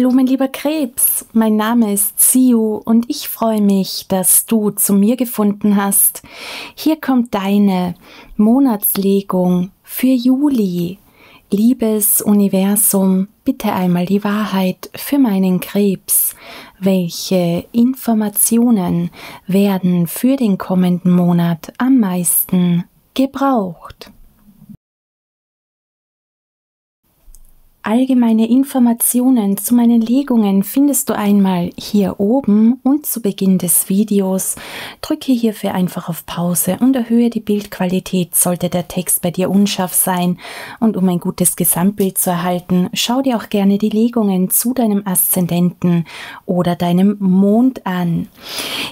Hallo mein lieber Krebs, mein Name ist Siu und ich freue mich, dass du zu mir gefunden hast. Hier kommt deine Monatslegung für Juli. Liebes Universum, bitte einmal die Wahrheit für meinen Krebs. Welche Informationen werden für den kommenden Monat am meisten gebraucht? Allgemeine Informationen zu meinen Legungen findest du einmal hier oben und zu Beginn des Videos. Drücke hierfür einfach auf Pause und erhöhe die Bildqualität, sollte der Text bei dir unscharf sein. Und um ein gutes Gesamtbild zu erhalten, schau dir auch gerne die Legungen zu deinem Aszendenten oder deinem Mond an.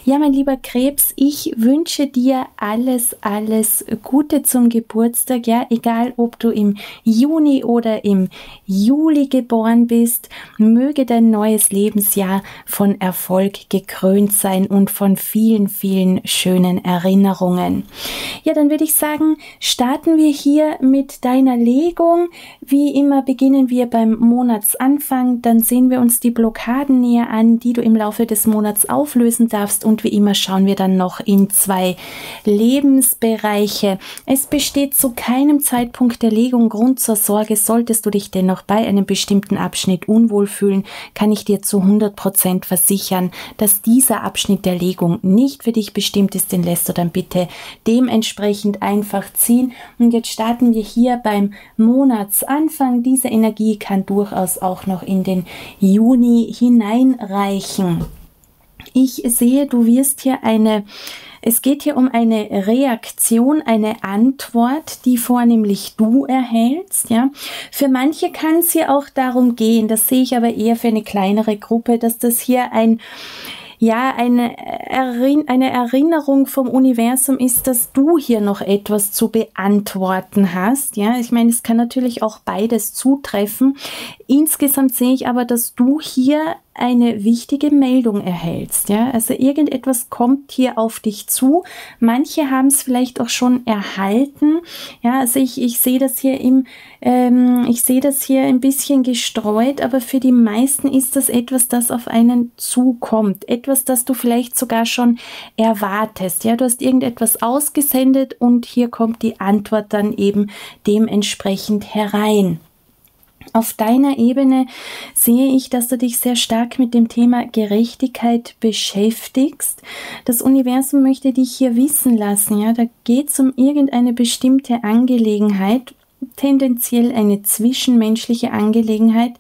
Ja, mein lieber Krebs, ich wünsche dir alles, alles Gute zum Geburtstag, ja, egal ob du im Juni oder im Juli geboren bist, möge dein neues Lebensjahr von Erfolg gekrönt sein und von vielen, vielen schönen Erinnerungen. Ja, dann würde ich sagen, starten wir hier mit deiner Legung. Wie immer beginnen wir beim Monatsanfang, dann sehen wir uns die Blockaden näher an, die du im Laufe des Monats auflösen darfst und wie immer schauen wir dann noch in zwei Lebensbereiche. Es besteht zu keinem Zeitpunkt der Legung Grund zur Sorge, solltest du dich dennoch bei einem bestimmten Abschnitt unwohl fühlen, kann ich dir zu 100% versichern, dass dieser Abschnitt der Legung nicht für dich bestimmt ist, den lässt du dann bitte dementsprechend einfach ziehen. Und jetzt starten wir hier beim Monatsanfang. Diese Energie kann durchaus auch noch in den Juni hineinreichen. Ich sehe, du wirst hier eine es geht hier um eine Reaktion, eine Antwort, die vornehmlich du erhältst. Ja, für manche kann es hier auch darum gehen. Das sehe ich aber eher für eine kleinere Gruppe, dass das hier ein ja, eine, Errin eine Erinnerung vom Universum ist, dass du hier noch etwas zu beantworten hast. Ja, ich meine, es kann natürlich auch beides zutreffen. Insgesamt sehe ich aber, dass du hier eine wichtige Meldung erhältst. Ja? Also irgendetwas kommt hier auf dich zu. Manche haben es vielleicht auch schon erhalten. Ja, also ich, ich sehe das hier im, ähm, ich sehe das hier ein bisschen gestreut, aber für die meisten ist das etwas, das auf einen zukommt. Etwas, das du vielleicht sogar schon erwartest. Ja, du hast irgendetwas ausgesendet und hier kommt die Antwort dann eben dementsprechend herein. Auf deiner Ebene sehe ich, dass du dich sehr stark mit dem Thema Gerechtigkeit beschäftigst. Das Universum möchte dich hier wissen lassen, ja, da geht es um irgendeine bestimmte Angelegenheit, tendenziell eine zwischenmenschliche Angelegenheit.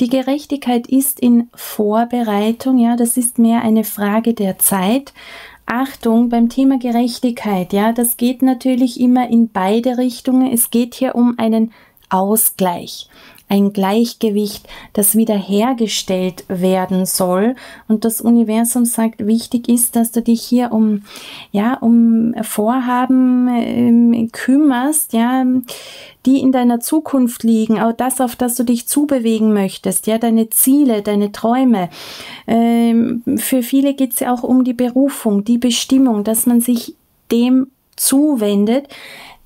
Die Gerechtigkeit ist in Vorbereitung, ja, das ist mehr eine Frage der Zeit. Achtung beim Thema Gerechtigkeit, ja, das geht natürlich immer in beide Richtungen. Es geht hier um einen Ausgleich ein Gleichgewicht, das wiederhergestellt werden soll. Und das Universum sagt, wichtig ist, dass du dich hier um, ja, um Vorhaben ähm, kümmerst, ja, die in deiner Zukunft liegen, auch das, auf das du dich zubewegen möchtest, ja, deine Ziele, deine Träume. Ähm, für viele geht es ja auch um die Berufung, die Bestimmung, dass man sich dem zuwendet,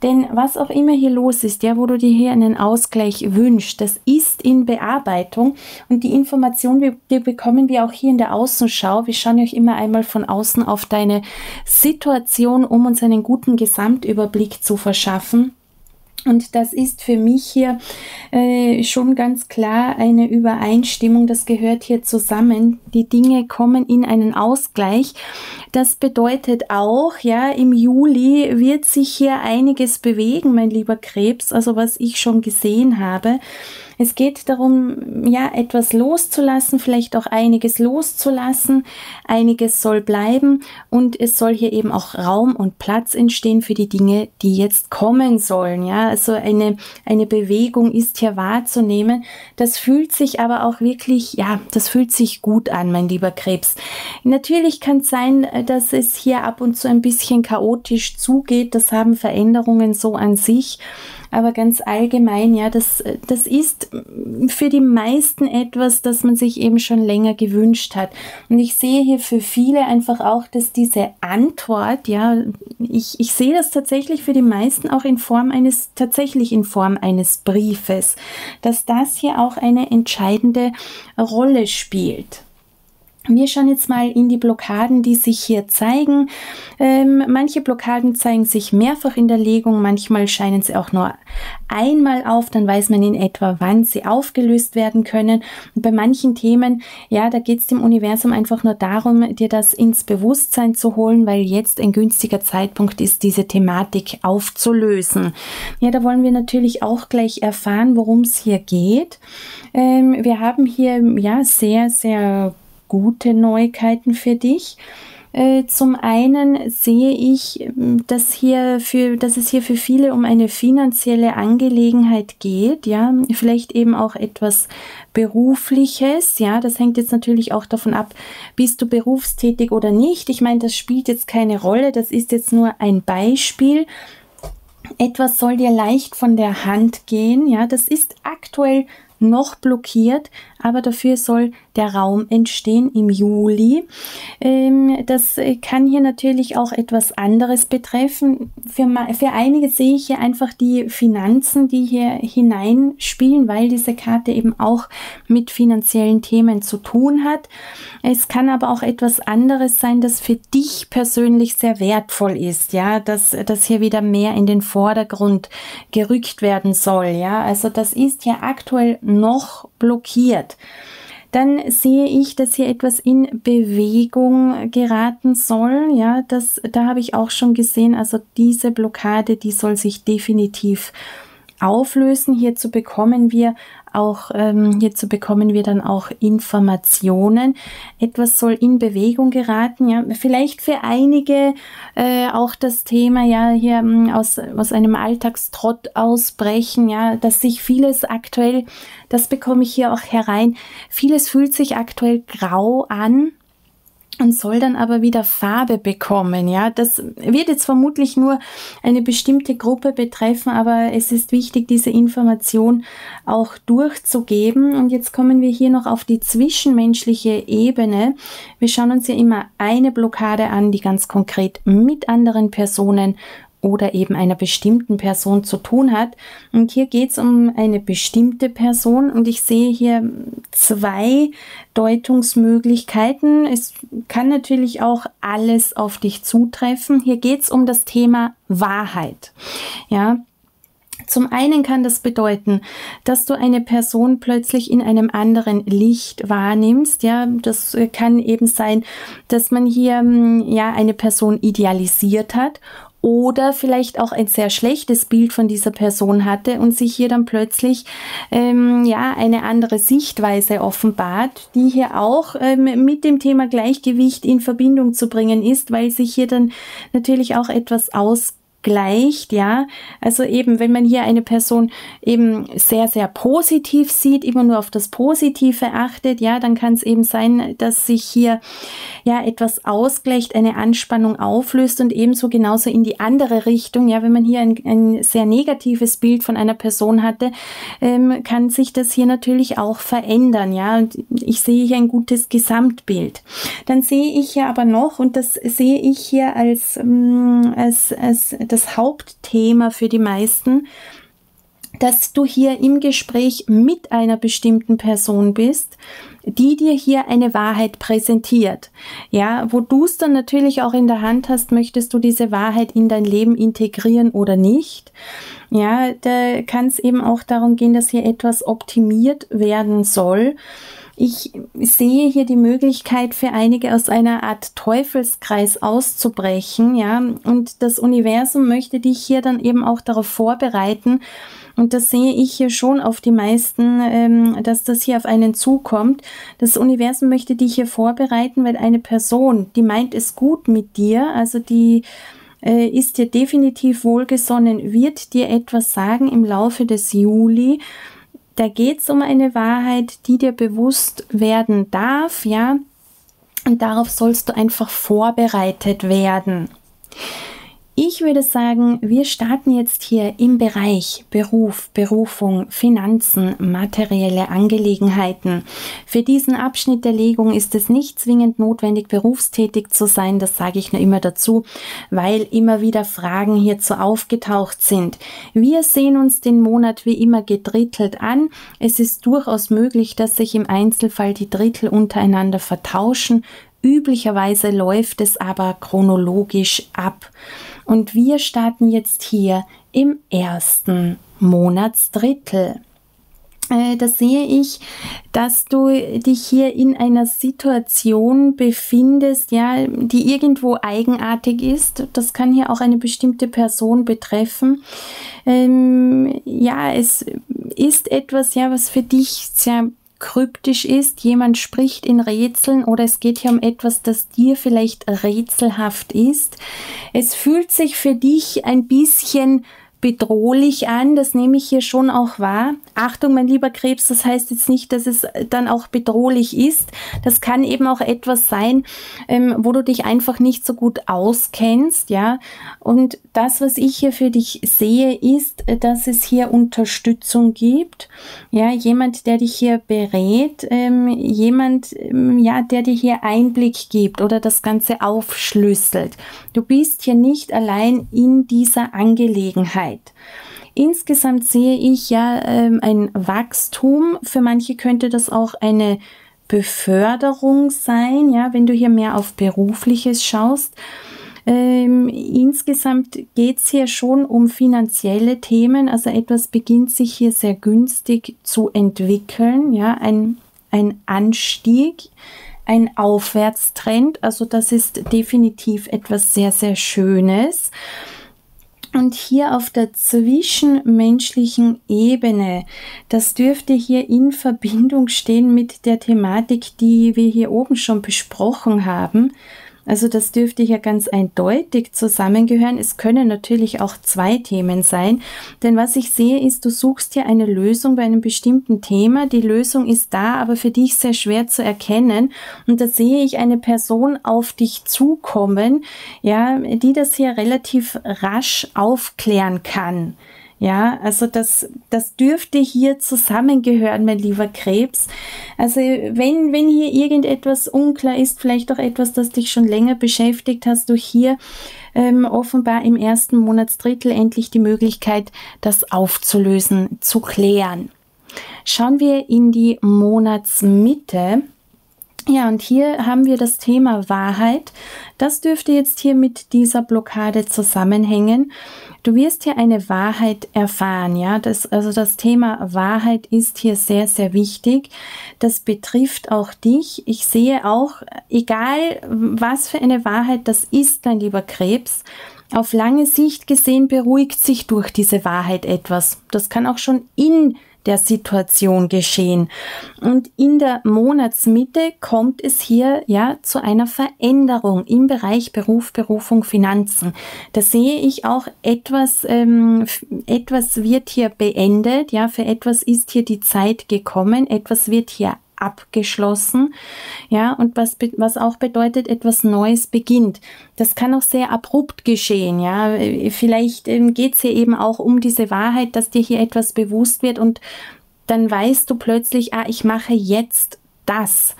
denn was auch immer hier los ist, ja, wo du dir hier einen Ausgleich wünschst, das ist in Bearbeitung und die Information, die, bekommen wir auch hier in der Außenschau. Wir schauen euch immer einmal von außen auf deine Situation, um uns einen guten Gesamtüberblick zu verschaffen. Und das ist für mich hier äh, schon ganz klar eine Übereinstimmung. Das gehört hier zusammen. Die Dinge kommen in einen Ausgleich. Das bedeutet auch, ja, im Juli wird sich hier einiges bewegen, mein lieber Krebs. Also was ich schon gesehen habe. Es geht darum, ja, etwas loszulassen, vielleicht auch einiges loszulassen. Einiges soll bleiben und es soll hier eben auch Raum und Platz entstehen für die Dinge, die jetzt kommen sollen. Ja, also eine, eine Bewegung ist hier wahrzunehmen. Das fühlt sich aber auch wirklich, ja, das fühlt sich gut an, mein lieber Krebs. Natürlich kann es sein, dass es hier ab und zu ein bisschen chaotisch zugeht. Das haben Veränderungen so an sich. Aber ganz allgemein, ja, das, das ist für die meisten etwas, das man sich eben schon länger gewünscht hat. Und ich sehe hier für viele einfach auch, dass diese Antwort, ja, ich, ich sehe das tatsächlich für die meisten auch in Form eines, tatsächlich in Form eines Briefes, dass das hier auch eine entscheidende Rolle spielt. Wir schauen jetzt mal in die Blockaden, die sich hier zeigen. Ähm, manche Blockaden zeigen sich mehrfach in der Legung, manchmal scheinen sie auch nur einmal auf, dann weiß man in etwa, wann sie aufgelöst werden können. Und bei manchen Themen, ja, da geht es dem Universum einfach nur darum, dir das ins Bewusstsein zu holen, weil jetzt ein günstiger Zeitpunkt ist, diese Thematik aufzulösen. Ja, da wollen wir natürlich auch gleich erfahren, worum es hier geht. Ähm, wir haben hier ja sehr, sehr gute Neuigkeiten für dich. Äh, zum einen sehe ich, ähm, dass, hier für, dass es hier für viele um eine finanzielle Angelegenheit geht, ja, vielleicht eben auch etwas Berufliches, ja, das hängt jetzt natürlich auch davon ab, bist du berufstätig oder nicht. Ich meine, das spielt jetzt keine Rolle, das ist jetzt nur ein Beispiel. Etwas soll dir leicht von der Hand gehen, ja, das ist aktuell noch blockiert, aber dafür soll der Raum entstehen im Juli. Ähm, das kann hier natürlich auch etwas anderes betreffen. Für, für einige sehe ich hier einfach die Finanzen, die hier hineinspielen, weil diese Karte eben auch mit finanziellen Themen zu tun hat. Es kann aber auch etwas anderes sein, das für dich persönlich sehr wertvoll ist, ja, dass das hier wieder mehr in den Vordergrund gerückt werden soll, ja. Also das ist hier aktuell noch blockiert dann sehe ich, dass hier etwas in Bewegung geraten soll. Ja, das, da habe ich auch schon gesehen, also diese Blockade, die soll sich definitiv auflösen. Hierzu bekommen wir auch ähm, hierzu bekommen wir dann auch Informationen. Etwas soll in Bewegung geraten. Ja, vielleicht für einige äh, auch das Thema ja hier ähm, aus aus einem Alltagstrott ausbrechen. Ja, dass sich vieles aktuell, das bekomme ich hier auch herein. Vieles fühlt sich aktuell grau an und soll dann aber wieder Farbe bekommen. Ja, das wird jetzt vermutlich nur eine bestimmte Gruppe betreffen, aber es ist wichtig, diese Information auch durchzugeben. Und jetzt kommen wir hier noch auf die zwischenmenschliche Ebene. Wir schauen uns ja immer eine Blockade an, die ganz konkret mit anderen Personen oder eben einer bestimmten Person zu tun hat. Und hier geht es um eine bestimmte Person und ich sehe hier zwei Deutungsmöglichkeiten. Es kann natürlich auch alles auf dich zutreffen. Hier geht es um das Thema Wahrheit. Ja, zum einen kann das bedeuten, dass du eine Person plötzlich in einem anderen Licht wahrnimmst. Ja, das kann eben sein, dass man hier hm, ja eine Person idealisiert hat oder vielleicht auch ein sehr schlechtes Bild von dieser Person hatte und sich hier dann plötzlich ähm, ja eine andere Sichtweise offenbart, die hier auch ähm, mit dem Thema Gleichgewicht in Verbindung zu bringen ist, weil sich hier dann natürlich auch etwas aus gleicht, ja. Also eben, wenn man hier eine Person eben sehr, sehr positiv sieht, immer nur auf das Positive achtet, ja, dann kann es eben sein, dass sich hier ja etwas ausgleicht, eine Anspannung auflöst und ebenso genauso in die andere Richtung, ja, wenn man hier ein, ein sehr negatives Bild von einer Person hatte, ähm, kann sich das hier natürlich auch verändern, ja. Und ich sehe hier ein gutes Gesamtbild. Dann sehe ich ja aber noch, und das sehe ich hier als, ähm, als, als das Hauptthema für die meisten, dass du hier im Gespräch mit einer bestimmten Person bist, die dir hier eine Wahrheit präsentiert. Ja, wo du es dann natürlich auch in der Hand hast, möchtest du diese Wahrheit in dein Leben integrieren oder nicht. Ja, da kann es eben auch darum gehen, dass hier etwas optimiert werden soll. Ich sehe hier die Möglichkeit für einige aus einer Art Teufelskreis auszubrechen, ja, und das Universum möchte dich hier dann eben auch darauf vorbereiten, und das sehe ich hier schon auf die meisten, ähm, dass das hier auf einen zukommt. Das Universum möchte dich hier vorbereiten, weil eine Person, die meint es gut mit dir, also die äh, ist dir definitiv wohlgesonnen, wird dir etwas sagen im Laufe des Juli da geht es um eine Wahrheit, die dir bewusst werden darf, ja. Und darauf sollst du einfach vorbereitet werden. Ich würde sagen, wir starten jetzt hier im Bereich Beruf, Berufung, Finanzen, materielle Angelegenheiten. Für diesen Abschnitt der Legung ist es nicht zwingend notwendig, berufstätig zu sein, das sage ich nur immer dazu, weil immer wieder Fragen hierzu aufgetaucht sind. Wir sehen uns den Monat wie immer gedrittelt an. Es ist durchaus möglich, dass sich im Einzelfall die Drittel untereinander vertauschen. Üblicherweise läuft es aber chronologisch ab. Und wir starten jetzt hier im ersten Monatsdrittel. Äh, da sehe ich, dass du dich hier in einer Situation befindest, ja, die irgendwo eigenartig ist. Das kann hier auch eine bestimmte Person betreffen. Ähm, ja, es ist etwas, ja, was für dich sehr kryptisch ist, jemand spricht in Rätseln oder es geht hier um etwas, das dir vielleicht rätselhaft ist. Es fühlt sich für dich ein bisschen bedrohlich an, das nehme ich hier schon auch wahr. Achtung, mein lieber Krebs, das heißt jetzt nicht, dass es dann auch bedrohlich ist. Das kann eben auch etwas sein, ähm, wo du dich einfach nicht so gut auskennst, ja. Und das, was ich hier für dich sehe, ist, dass es hier Unterstützung gibt, ja, jemand, der dich hier berät, ähm, jemand, ähm, ja, der dir hier Einblick gibt oder das Ganze aufschlüsselt. Du bist hier nicht allein in dieser Angelegenheit. Insgesamt sehe ich ja ähm, ein Wachstum. Für manche könnte das auch eine Beförderung sein, ja, wenn du hier mehr auf berufliches schaust. Ähm, insgesamt geht es hier schon um finanzielle Themen, also etwas beginnt sich hier sehr günstig zu entwickeln, ja, ein, ein Anstieg, ein Aufwärtstrend, also das ist definitiv etwas sehr, sehr Schönes. Und hier auf der zwischenmenschlichen Ebene, das dürfte hier in Verbindung stehen mit der Thematik, die wir hier oben schon besprochen haben. Also das dürfte hier ganz eindeutig zusammengehören. Es können natürlich auch zwei Themen sein, denn was ich sehe ist, du suchst hier eine Lösung bei einem bestimmten Thema. Die Lösung ist da, aber für dich sehr schwer zu erkennen. Und da sehe ich eine Person auf dich zukommen, ja, die das hier relativ rasch aufklären kann. Ja, also das, das dürfte hier zusammengehören, mein lieber Krebs. Also wenn, wenn hier irgendetwas unklar ist, vielleicht auch etwas, das dich schon länger beschäftigt, hast du hier ähm, offenbar im ersten Monatsdrittel endlich die Möglichkeit, das aufzulösen, zu klären. Schauen wir in die Monatsmitte. Ja, und hier haben wir das Thema Wahrheit. Das dürfte jetzt hier mit dieser Blockade zusammenhängen. Du wirst hier eine Wahrheit erfahren, ja. Das, also das Thema Wahrheit ist hier sehr, sehr wichtig. Das betrifft auch dich. Ich sehe auch, egal was für eine Wahrheit das ist, mein lieber Krebs, auf lange Sicht gesehen beruhigt sich durch diese Wahrheit etwas. Das kann auch schon in der Situation geschehen. Und in der Monatsmitte kommt es hier ja zu einer Veränderung im Bereich Beruf, Berufung, Finanzen. Da sehe ich auch etwas, ähm, etwas wird hier beendet, ja, für etwas ist hier die Zeit gekommen, etwas wird hier abgeschlossen. Ja, und was, was auch bedeutet, etwas Neues beginnt. Das kann auch sehr abrupt geschehen. Ja, vielleicht ähm, geht es hier eben auch um diese Wahrheit, dass dir hier etwas bewusst wird und dann weißt du plötzlich, ah, ich mache jetzt das.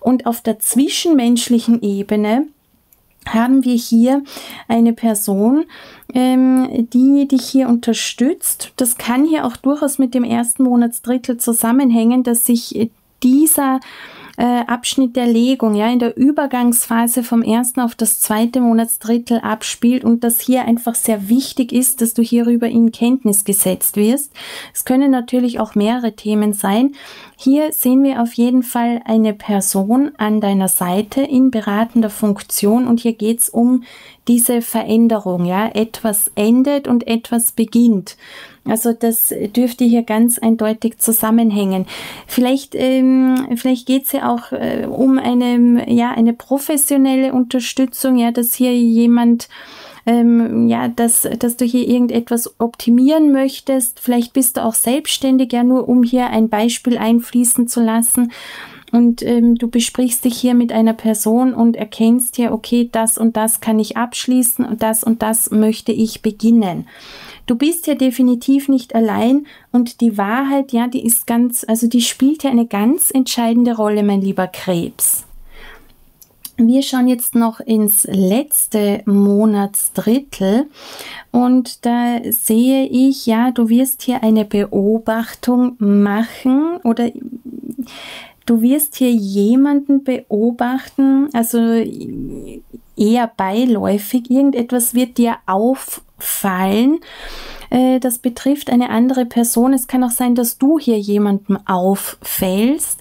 Und auf der zwischenmenschlichen Ebene haben wir hier eine Person, ähm, die dich hier unterstützt. Das kann hier auch durchaus mit dem ersten Monatsdrittel zusammenhängen, dass sich dieser äh, Abschnitt der Legung, ja, in der Übergangsphase vom ersten auf das zweite Monatsdrittel abspielt und dass hier einfach sehr wichtig ist, dass du hierüber in Kenntnis gesetzt wirst. Es können natürlich auch mehrere Themen sein. Hier sehen wir auf jeden Fall eine Person an deiner Seite in beratender Funktion und hier geht es um diese Veränderung, ja, etwas endet und etwas beginnt. Also das dürfte hier ganz eindeutig zusammenhängen. Vielleicht, ähm, vielleicht geht es ja auch äh, um eine, ja, eine professionelle Unterstützung, ja, dass hier jemand ähm, ja, dass, dass du hier irgendetwas optimieren möchtest. Vielleicht bist du auch selbstständig, ja, nur um hier ein Beispiel einfließen zu lassen. und ähm, du besprichst dich hier mit einer Person und erkennst hier, okay, das und das kann ich abschließen und das und das möchte ich beginnen. Du bist ja definitiv nicht allein und die Wahrheit, ja, die ist ganz, also die spielt ja eine ganz entscheidende Rolle, mein lieber Krebs. Wir schauen jetzt noch ins letzte Monatsdrittel und da sehe ich, ja, du wirst hier eine Beobachtung machen oder du wirst hier jemanden beobachten, also eher beiläufig, irgendetwas wird dir auffallen. Äh, das betrifft eine andere Person. Es kann auch sein, dass du hier jemandem auffällst.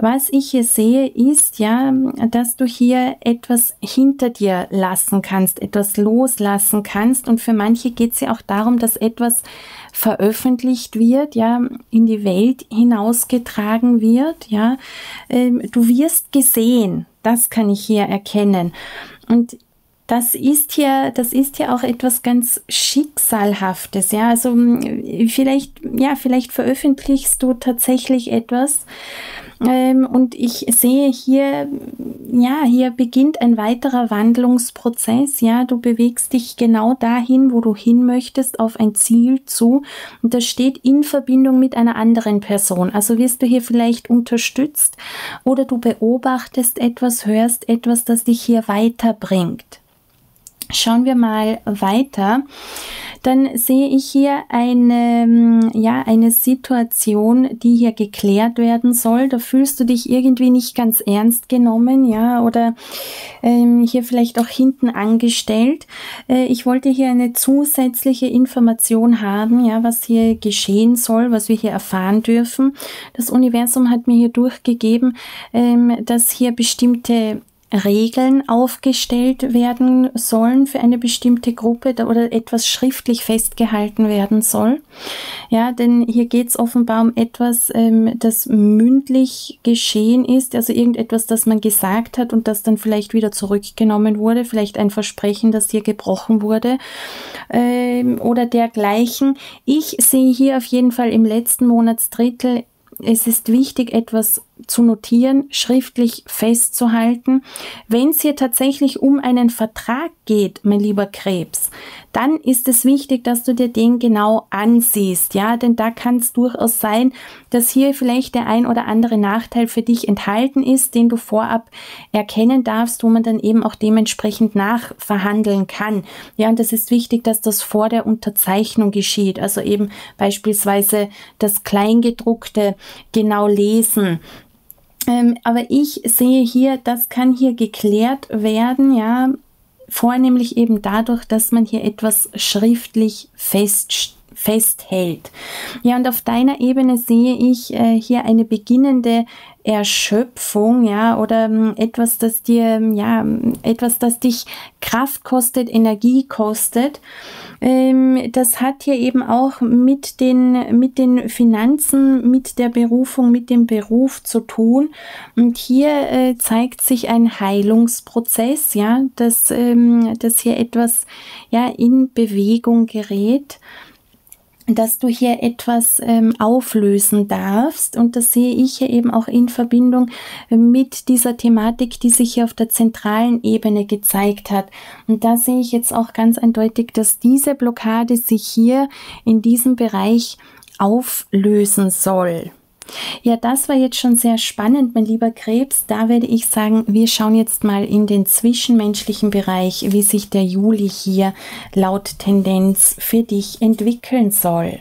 Was ich hier sehe, ist ja, dass du hier etwas hinter dir lassen kannst, etwas loslassen kannst. Und für manche geht es ja auch darum, dass etwas veröffentlicht wird, ja, in die Welt hinausgetragen wird, ja. Ähm, du wirst gesehen. Das kann ich hier erkennen. Und das ist ja, das ist ja auch etwas ganz Schicksalhaftes, ja. Also vielleicht, ja, vielleicht veröffentlichst du tatsächlich etwas, ähm, und ich sehe hier, ja, hier beginnt ein weiterer Wandlungsprozess. Ja, du bewegst dich genau dahin, wo du hin möchtest, auf ein Ziel zu. Und das steht in Verbindung mit einer anderen Person. Also wirst du hier vielleicht unterstützt oder du beobachtest etwas, hörst etwas, das dich hier weiterbringt. Schauen wir mal weiter. Dann sehe ich hier eine, ähm, ja, eine Situation, die hier geklärt werden soll. Da fühlst du dich irgendwie nicht ganz ernst genommen, ja, oder ähm, hier vielleicht auch hinten angestellt. Äh, ich wollte hier eine zusätzliche Information haben, ja, was hier geschehen soll, was wir hier erfahren dürfen. Das Universum hat mir hier durchgegeben, ähm, dass hier bestimmte Regeln aufgestellt werden sollen für eine bestimmte Gruppe oder etwas schriftlich festgehalten werden soll. Ja, denn hier geht es offenbar um etwas, ähm, das mündlich geschehen ist, also irgendetwas, das man gesagt hat und das dann vielleicht wieder zurückgenommen wurde, vielleicht ein Versprechen, das hier gebrochen wurde ähm, oder dergleichen. Ich sehe hier auf jeden Fall im letzten Monatsdrittel es ist wichtig, etwas zu notieren, schriftlich festzuhalten. Wenn es hier tatsächlich um einen Vertrag geht, mein lieber Krebs, dann ist es wichtig, dass du dir den genau ansiehst, ja, denn da kann es durchaus sein, dass hier vielleicht der ein oder andere Nachteil für dich enthalten ist, den du vorab erkennen darfst, wo man dann eben auch dementsprechend nachverhandeln kann. Ja, und das ist wichtig, dass das vor der Unterzeichnung geschieht, also eben beispielsweise das Kleingedruckte genau lesen, aber ich sehe hier, das kann hier geklärt werden, ja, vornehmlich eben dadurch, dass man hier etwas schriftlich feststellt festhält. Ja, und auf deiner Ebene sehe ich äh, hier eine beginnende Erschöpfung, ja, oder ähm, etwas, das dir, ähm, ja, etwas, das dich Kraft kostet, Energie kostet. Ähm, das hat hier eben auch mit den, mit den Finanzen, mit der Berufung, mit dem Beruf zu tun. Und hier äh, zeigt sich ein Heilungsprozess, ja, dass, ähm, dass hier etwas, ja, in Bewegung gerät dass du hier etwas ähm, auflösen darfst. Und das sehe ich hier eben auch in Verbindung mit dieser Thematik, die sich hier auf der zentralen Ebene gezeigt hat. Und da sehe ich jetzt auch ganz eindeutig, dass diese Blockade sich hier in diesem Bereich auflösen soll. Ja, das war jetzt schon sehr spannend, mein lieber Krebs. Da werde ich sagen, wir schauen jetzt mal in den zwischenmenschlichen Bereich, wie sich der Juli hier laut Tendenz für dich entwickeln soll.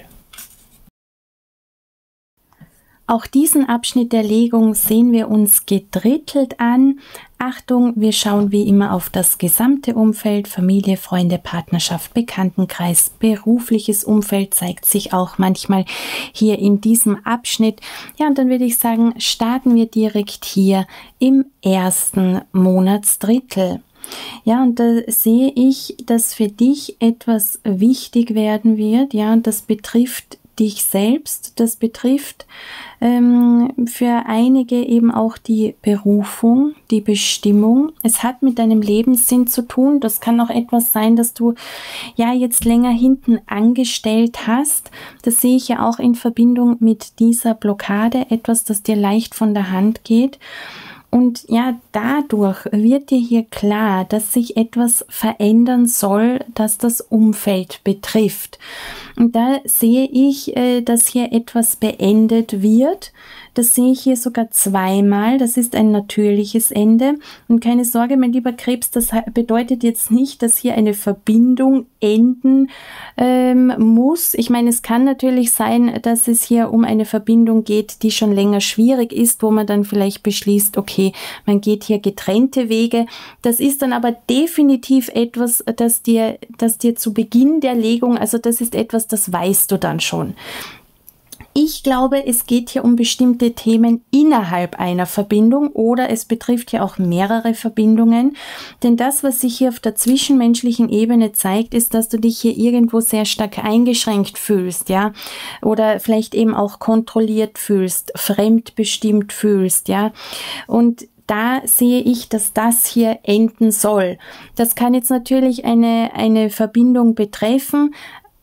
Auch diesen Abschnitt der Legung sehen wir uns gedrittelt an. Achtung, wir schauen wie immer auf das gesamte Umfeld, Familie, Freunde, Partnerschaft, Bekanntenkreis, berufliches Umfeld zeigt sich auch manchmal hier in diesem Abschnitt. Ja, und dann würde ich sagen, starten wir direkt hier im ersten Monatsdrittel. Ja, und da sehe ich, dass für dich etwas wichtig werden wird. Ja, und das betrifft dich selbst, das betrifft ähm, für einige eben auch die Berufung, die Bestimmung. Es hat mit deinem Lebenssinn zu tun. Das kann auch etwas sein, dass du ja jetzt länger hinten angestellt hast. Das sehe ich ja auch in Verbindung mit dieser Blockade, etwas, das dir leicht von der Hand geht. Und ja, dadurch wird dir hier klar, dass sich etwas verändern soll, das das Umfeld betrifft. Und da sehe ich, äh, dass hier etwas beendet wird. Das sehe ich hier sogar zweimal. Das ist ein natürliches Ende. Und keine Sorge, mein lieber Krebs, das bedeutet jetzt nicht, dass hier eine Verbindung enden ähm, muss. Ich meine, es kann natürlich sein, dass es hier um eine Verbindung geht, die schon länger schwierig ist, wo man dann vielleicht beschließt, okay, man geht hier getrennte Wege. Das ist dann aber definitiv etwas, das dir, das dir zu Beginn der Legung, also das ist etwas, das weißt du dann schon. Ich glaube, es geht hier um bestimmte Themen innerhalb einer Verbindung oder es betrifft ja auch mehrere Verbindungen. Denn das, was sich hier auf der zwischenmenschlichen Ebene zeigt, ist, dass du dich hier irgendwo sehr stark eingeschränkt fühlst, ja, oder vielleicht eben auch kontrolliert fühlst, fremdbestimmt fühlst, ja. Und da sehe ich, dass das hier enden soll. Das kann jetzt natürlich eine, eine Verbindung betreffen,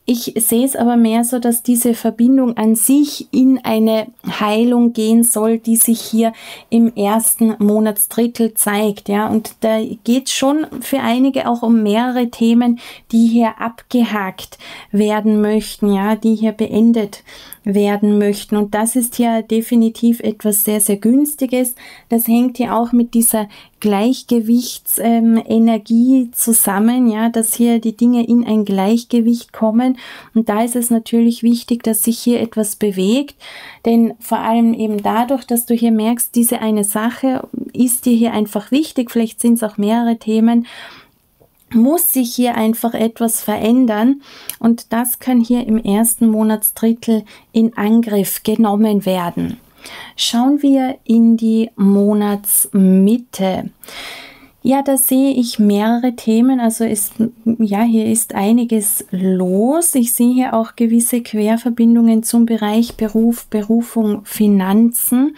ich sehe es aber mehr so, dass diese Verbindung an sich in eine Heilung gehen soll, die sich hier im ersten Monatsdrittel zeigt. Ja, und da geht es schon für einige auch um mehrere Themen, die hier abgehakt werden möchten, ja, die hier beendet werden möchten. Und das ist ja definitiv etwas sehr, sehr günstiges. Das hängt ja auch mit dieser Gleichgewichtsenergie ähm, zusammen, ja, dass hier die Dinge in ein Gleichgewicht kommen. Und da ist es natürlich wichtig, dass sich hier etwas bewegt, denn vor allem eben dadurch, dass du hier merkst, diese eine Sache ist dir hier einfach wichtig, vielleicht sind es auch mehrere Themen, muss sich hier einfach etwas verändern und das kann hier im ersten Monatsdrittel in Angriff genommen werden. Schauen wir in die Monatsmitte. Ja, da sehe ich mehrere Themen. Also ist, ja, hier ist einiges los. Ich sehe hier auch gewisse Querverbindungen zum Bereich Beruf, Berufung, Finanzen.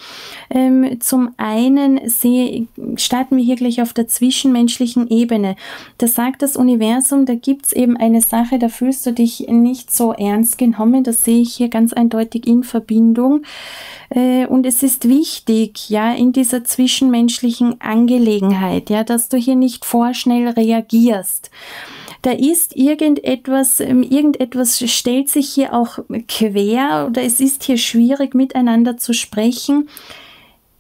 Ähm, zum einen sehe, starten wir hier gleich auf der zwischenmenschlichen Ebene. Da sagt das Universum, da gibt es eben eine Sache, da fühlst du dich nicht so ernst genommen. Das sehe ich hier ganz eindeutig in Verbindung. Äh, und es ist wichtig, ja, in dieser zwischenmenschlichen Angelegenheit, ja, dass du hier nicht vorschnell reagierst da ist irgendetwas, ähm, irgendetwas stellt sich hier auch quer oder es ist hier schwierig miteinander zu sprechen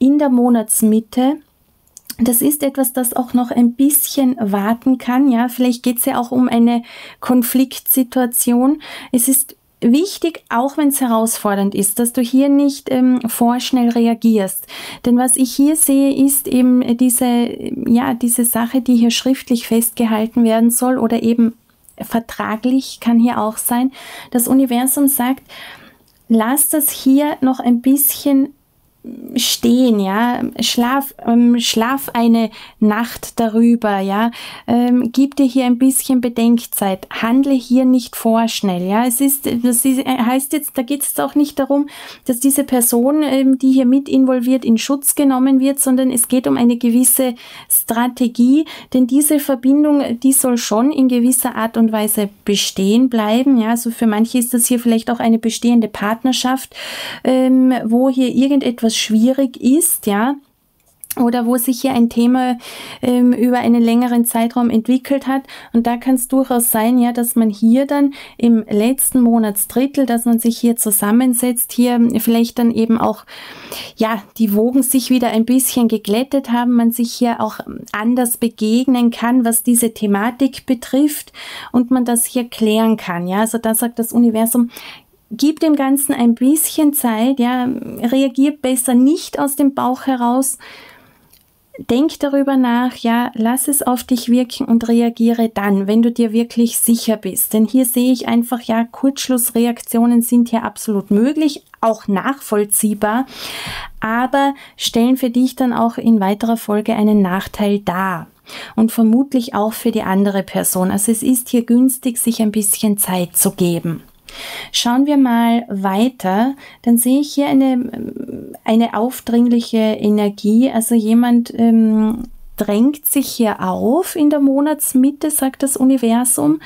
in der Monatsmitte. Das ist etwas, das auch noch ein bisschen warten kann. Ja, vielleicht geht es ja auch um eine Konfliktsituation. Es ist wichtig, auch wenn es herausfordernd ist, dass du hier nicht ähm, vorschnell reagierst. Denn was ich hier sehe, ist eben diese, ja, diese Sache, die hier schriftlich festgehalten werden soll oder eben vertraglich kann hier auch sein. Das Universum sagt, lass das hier noch ein bisschen stehen, ja, schlaf, ähm, schlaf eine Nacht darüber, ja, ähm, gib dir hier ein bisschen Bedenkzeit, handle hier nicht vorschnell, ja, es ist, das ist, heißt jetzt, da geht es auch nicht darum, dass diese Person, ähm, die hier mit involviert, in Schutz genommen wird, sondern es geht um eine gewisse Strategie, denn diese Verbindung, die soll schon in gewisser Art und Weise bestehen bleiben, ja, also für manche ist das hier vielleicht auch eine bestehende Partnerschaft, ähm, wo hier irgendetwas schwierig ist, ja, oder wo sich hier ein Thema ähm, über einen längeren Zeitraum entwickelt hat. Und da kann es durchaus sein, ja, dass man hier dann im letzten Monatsdrittel, dass man sich hier zusammensetzt, hier vielleicht dann eben auch, ja, die Wogen sich wieder ein bisschen geglättet haben, man sich hier auch anders begegnen kann, was diese Thematik betrifft und man das hier klären kann. Ja, also da sagt das Universum, gib dem Ganzen ein bisschen Zeit, ja, reagier besser nicht aus dem Bauch heraus. Denk darüber nach, ja, lass es auf dich wirken und reagiere dann, wenn du dir wirklich sicher bist. Denn hier sehe ich einfach, ja, Kurzschlussreaktionen sind hier absolut möglich, auch nachvollziehbar, aber stellen für dich dann auch in weiterer Folge einen Nachteil dar. Und vermutlich auch für die andere Person. Also es ist hier günstig, sich ein bisschen Zeit zu geben. Schauen wir mal weiter, dann sehe ich hier eine, eine aufdringliche Energie, also jemand ähm, drängt sich hier auf in der Monatsmitte, sagt das Universum.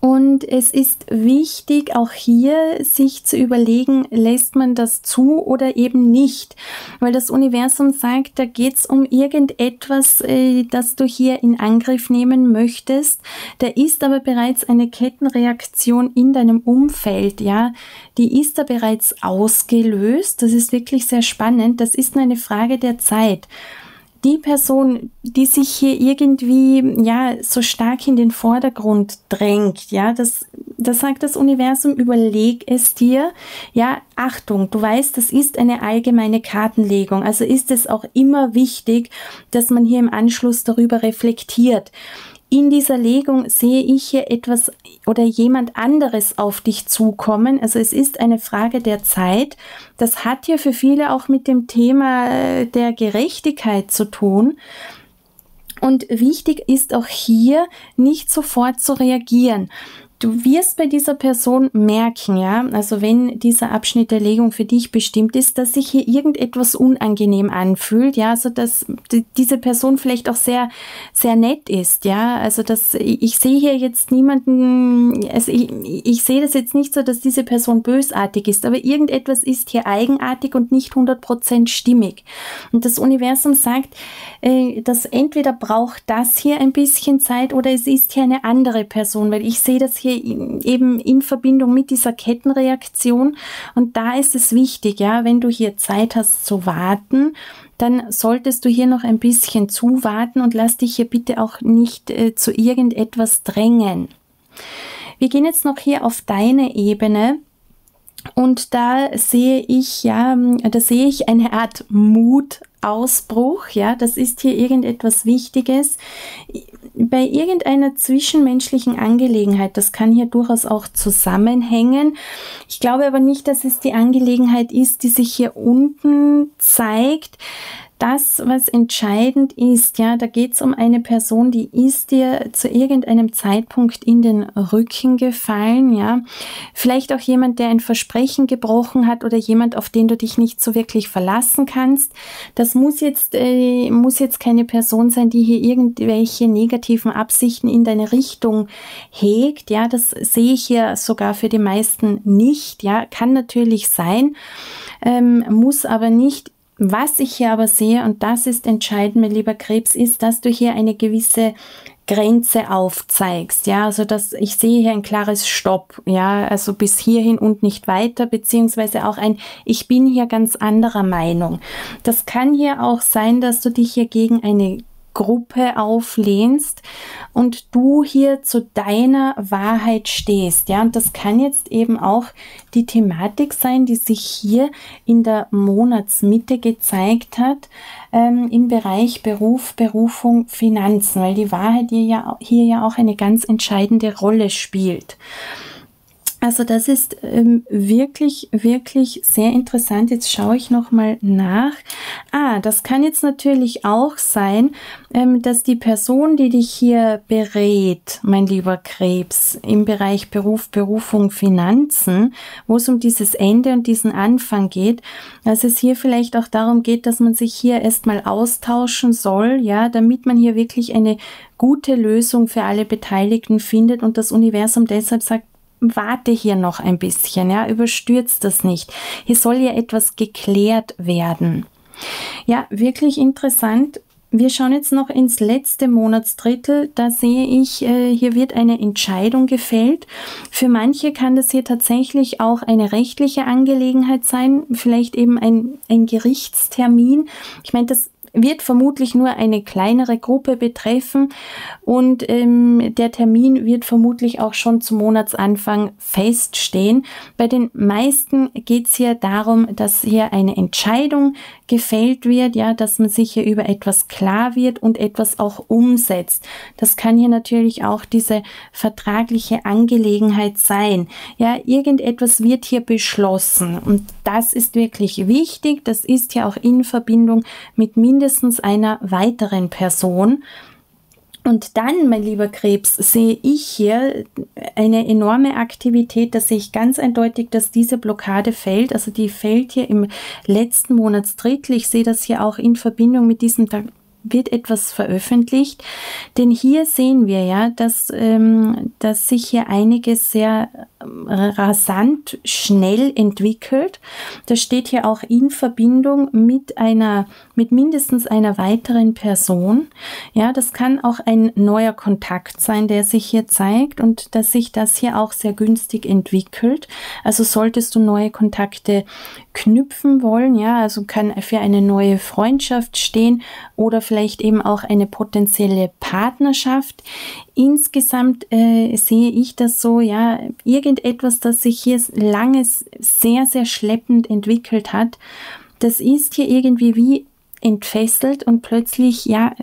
Und es ist wichtig, auch hier sich zu überlegen, lässt man das zu oder eben nicht. Weil das Universum sagt, da geht es um irgendetwas, äh, das du hier in Angriff nehmen möchtest. Da ist aber bereits eine Kettenreaktion in deinem Umfeld, ja. Die ist da bereits ausgelöst. Das ist wirklich sehr spannend. Das ist nur eine Frage der Zeit die Person, die sich hier irgendwie ja so stark in den Vordergrund drängt, ja, das, das sagt das Universum, überleg es dir, ja, Achtung, du weißt, das ist eine allgemeine Kartenlegung, also ist es auch immer wichtig, dass man hier im Anschluss darüber reflektiert in dieser Legung sehe ich hier etwas oder jemand anderes auf dich zukommen. Also es ist eine Frage der Zeit. Das hat hier für viele auch mit dem Thema äh, der Gerechtigkeit zu tun. Und wichtig ist auch hier nicht sofort zu reagieren. Du wirst bei dieser Person merken, ja, also wenn dieser Abschnitt der Legung für dich bestimmt ist, dass sich hier irgendetwas unangenehm anfühlt, ja, also dass diese Person vielleicht auch sehr, sehr nett ist, ja, also dass ich sehe hier jetzt niemanden, also ich, ich sehe das jetzt nicht so, dass diese Person bösartig ist, aber irgendetwas ist hier eigenartig und nicht 100% stimmig. Und das Universum sagt, äh, dass entweder braucht das hier ein bisschen Zeit oder es ist hier eine andere Person, weil ich sehe das hier eben in Verbindung mit dieser Kettenreaktion. Und da ist es wichtig, ja, wenn du hier Zeit hast zu warten, dann solltest du hier noch ein bisschen zuwarten und lass dich hier bitte auch nicht äh, zu irgendetwas drängen. Wir gehen jetzt noch hier auf deine Ebene. Und da sehe ich, ja, da sehe ich eine Art Mutausbruch, ja, das ist hier irgendetwas Wichtiges. Bei irgendeiner zwischenmenschlichen Angelegenheit, das kann hier durchaus auch zusammenhängen. Ich glaube aber nicht, dass es die Angelegenheit ist, die sich hier unten zeigt das, was entscheidend ist, ja, da geht es um eine Person, die ist dir zu irgendeinem Zeitpunkt in den Rücken gefallen, ja. Vielleicht auch jemand, der ein Versprechen gebrochen hat oder jemand, auf den du dich nicht so wirklich verlassen kannst. Das muss jetzt, äh, muss jetzt keine Person sein, die hier irgendwelche negativen Absichten in deine Richtung hegt, ja. Das sehe ich hier sogar für die meisten nicht, ja. Kann natürlich sein, ähm, muss aber nicht was ich hier aber sehe, und das ist entscheidend, mein lieber Krebs, ist, dass du hier eine gewisse Grenze aufzeigst, ja, also dass ich sehe hier ein klares Stopp, ja, also bis hierhin und nicht weiter, beziehungsweise auch ein Ich bin hier ganz anderer Meinung. Das kann hier auch sein, dass du dich hier gegen eine Gruppe auflehnst und du hier zu deiner Wahrheit stehst. Ja, und das kann jetzt eben auch die Thematik sein, die sich hier in der Monatsmitte gezeigt hat, ähm, im Bereich Beruf, Berufung, Finanzen, weil die Wahrheit hier ja, hier ja auch eine ganz entscheidende Rolle spielt. Also das ist ähm, wirklich, wirklich sehr interessant. Jetzt schaue ich nochmal nach. Ah, das kann jetzt natürlich auch sein, ähm, dass die Person, die dich hier berät, mein lieber Krebs, im Bereich Beruf, Berufung, Finanzen, wo es um dieses Ende und diesen Anfang geht, dass es hier vielleicht auch darum geht, dass man sich hier erstmal austauschen soll, ja, damit man hier wirklich eine gute Lösung für alle Beteiligten findet und das Universum deshalb sagt, warte hier noch ein bisschen, ja, überstürzt das nicht. Hier soll ja etwas geklärt werden. Ja, wirklich interessant. Wir schauen jetzt noch ins letzte Monatsdrittel. Da sehe ich, äh, hier wird eine Entscheidung gefällt. Für manche kann das hier tatsächlich auch eine rechtliche Angelegenheit sein, vielleicht eben ein, ein Gerichtstermin. Ich meine, das wird vermutlich nur eine kleinere Gruppe betreffen und ähm, der Termin wird vermutlich auch schon zum Monatsanfang feststehen. Bei den meisten geht es hier darum, dass hier eine Entscheidung gefällt wird, ja, dass man sich hier über etwas klar wird und etwas auch umsetzt. Das kann hier natürlich auch diese vertragliche Angelegenheit sein. Ja, irgendetwas wird hier beschlossen und das ist wirklich wichtig. Das ist ja auch in Verbindung mit mindestens einer weiteren Person. Und dann, mein lieber Krebs, sehe ich hier eine enorme Aktivität. Da sehe ich ganz eindeutig, dass diese Blockade fällt. Also die fällt hier im letzten Monatsdrittel. Ich sehe das hier auch in Verbindung mit diesem wird etwas veröffentlicht. Denn hier sehen wir ja, dass, ähm, dass sich hier einiges sehr rasant schnell entwickelt. Das steht hier auch in Verbindung mit einer, mit mindestens einer weiteren Person. Ja, das kann auch ein neuer Kontakt sein, der sich hier zeigt und dass sich das hier auch sehr günstig entwickelt. Also solltest du neue Kontakte knüpfen wollen, ja, also kann für eine neue Freundschaft stehen oder vielleicht eben auch eine potenzielle Partnerschaft. Insgesamt äh, sehe ich das so, ja, irgendetwas, das sich hier lange sehr, sehr schleppend entwickelt hat, das ist hier irgendwie wie entfesselt und plötzlich, ja,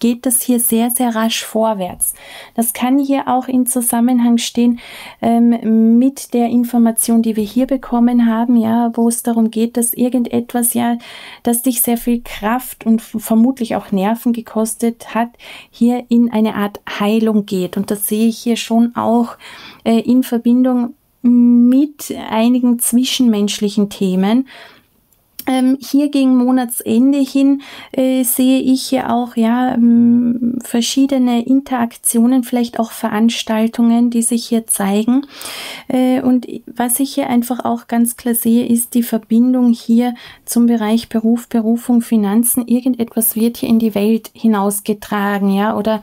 geht das hier sehr, sehr rasch vorwärts. Das kann hier auch in Zusammenhang stehen ähm, mit der Information, die wir hier bekommen haben, ja, wo es darum geht, dass irgendetwas, ja, das dich sehr viel Kraft und vermutlich auch Nerven gekostet hat, hier in eine Art Heilung geht. Und das sehe ich hier schon auch äh, in Verbindung mit einigen zwischenmenschlichen Themen hier gegen Monatsende hin äh, sehe ich hier auch ja ähm, verschiedene Interaktionen, vielleicht auch Veranstaltungen, die sich hier zeigen. Äh, und was ich hier einfach auch ganz klar sehe, ist die Verbindung hier zum Bereich Beruf, Berufung, Finanzen. Irgendetwas wird hier in die Welt hinausgetragen, ja, oder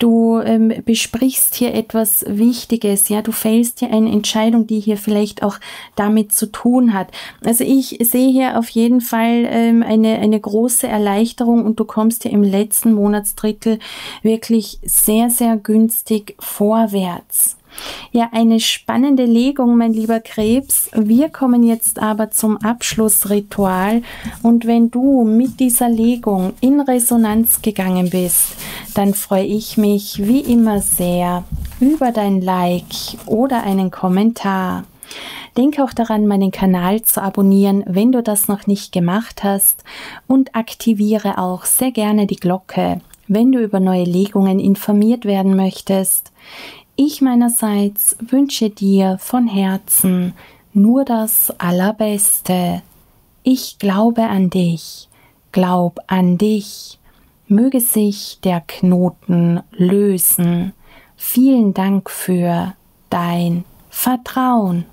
du ähm, besprichst hier etwas Wichtiges, ja, du fällst hier eine Entscheidung, die hier vielleicht auch damit zu tun hat. Also ich sehe hier auf jeden Fall ähm, eine, eine große Erleichterung und du kommst hier im letzten Monatsdrittel wirklich sehr, sehr günstig vorwärts. Ja, eine spannende Legung, mein lieber Krebs. Wir kommen jetzt aber zum Abschlussritual. Und wenn du mit dieser Legung in Resonanz gegangen bist, dann freue ich mich wie immer sehr über dein Like oder einen Kommentar. Denk auch daran, meinen Kanal zu abonnieren, wenn du das noch nicht gemacht hast und aktiviere auch sehr gerne die Glocke, wenn du über neue Legungen informiert werden möchtest. Ich meinerseits wünsche dir von Herzen nur das Allerbeste. Ich glaube an dich, glaub an dich. Möge sich der Knoten lösen. Vielen Dank für dein Vertrauen.